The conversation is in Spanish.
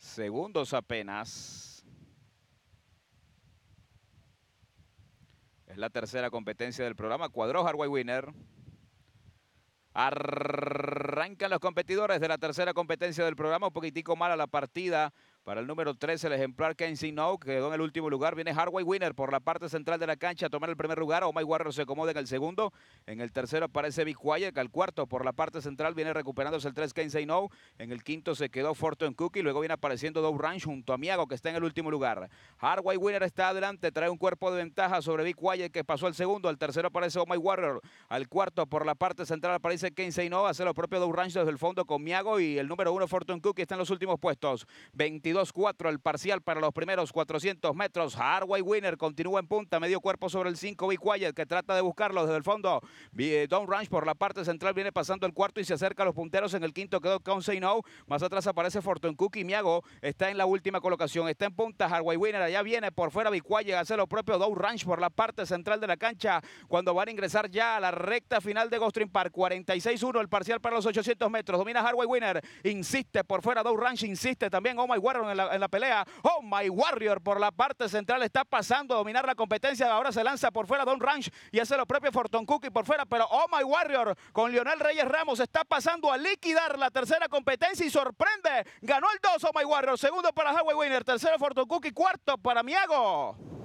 segundos apenas. Es la tercera competencia del programa. Cuadró Hardway Winner. Arrancan los competidores de la tercera competencia del programa. Un poquitico mala la partida para el número 13, el ejemplar Kenzie No, que quedó en el último lugar. Viene Hardway Winner por la parte central de la cancha a tomar el primer lugar. My Warrior se acomoda en el segundo. En el tercero aparece Big Quiet. Al cuarto por la parte central viene recuperándose el 3 Kenzie No. En el quinto se quedó Fortune Cookie. Luego viene apareciendo Dow Ranch junto a Miago, que está en el último lugar. Hardway Winner está adelante. Trae un cuerpo de ventaja sobre Big Quiet, que pasó al segundo. Al tercero aparece My Warrior. Al cuarto por la parte central aparece Kenzie No. Hace lo propio Dow Ranch desde el fondo con Miago. Y el número uno Fortune Cookie está en los últimos puestos. 22-4 el parcial para los primeros 400 metros. Hardway Winner continúa en punta, medio cuerpo sobre el 5. Be Quiet que trata de buscarlo desde el fondo. Don Ranch por la parte central viene pasando el cuarto y se acerca a los punteros. En el quinto quedó Say No. Más atrás aparece Fortune Cookie. Miago está en la última colocación. Está en punta Hardway Winner. Allá viene por fuera Be Quiet hace lo propio Don Ranch por la parte central de la cancha. Cuando van a ingresar ya a la recta final de Gostring Park. 46-1 el parcial para los 800 metros. Domina Hardway Winner. Insiste por fuera Don Ranch. Insiste también Oh My En la pelea. Oh My Warrior por la parte central está pasando a dominar la competencia. Ahora se lanza por fuera Don Ranch y hace lo propio Fortune Cookie por fuera. Pero Oh My Warrior con Lionel Reyes Ramos está pasando a liquidar la tercera competencia y sorprende. Ganó el 2 Oh My Warrior. Segundo para Highway Winner. Tercero Fortune Cookie. Cuarto para Miago.